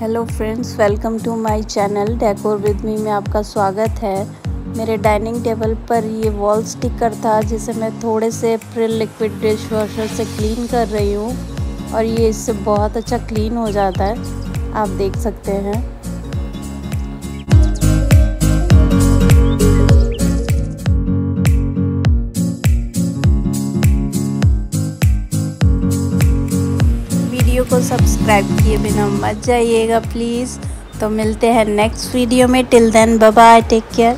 Hello friends welcome to my channel decor with me में आपका स्वागत है। मेरे डाइनिंग टेबल पर ये वॉल स्टिकर था, जिसे मैं थोड़े से प्रिल लिक्विड डिश वॉशर से क्लीन कर रही हूँ। और ये इससे बहुत अच्छा क्लीन हो जाता है। आप देख सकते हैं। वीडियो को सब्सक्राइब किए बिना मत जाइएगा प्लीज़ तो मिलते हैं नेक्स्ट वीडियो में। Till then bye take care